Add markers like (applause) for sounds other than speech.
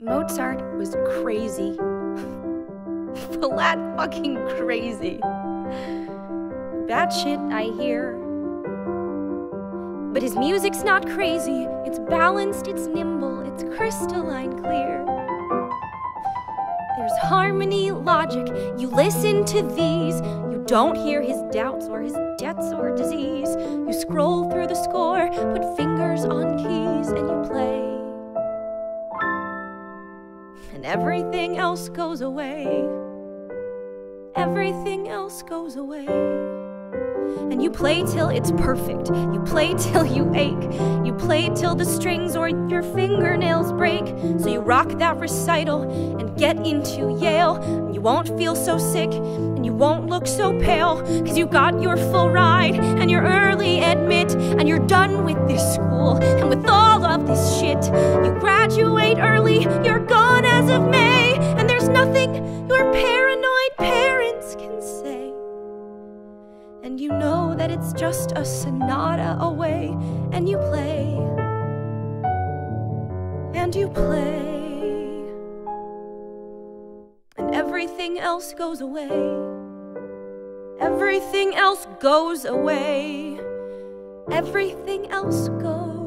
Mozart was crazy. (laughs) Flat fucking crazy. Bad shit, I hear. But his music's not crazy. It's balanced, it's nimble, it's crystalline clear. There's harmony, logic. You listen to these. You don't hear his doubts or his debts or disease. You scroll through the score, And everything else goes away. Everything else goes away. And you play till it's perfect. You play (laughs) till you ache. You play till the strings or your fingernails break. So you rock that recital and get into Yale. And you won't feel so sick and you won't look so pale. Cause you got your full ride and your early admit. And you're done with this school and with all of this shit. You graduate early, know that it's just a sonata away, and you play, and you play, and everything else goes away. Everything else goes away. Everything else goes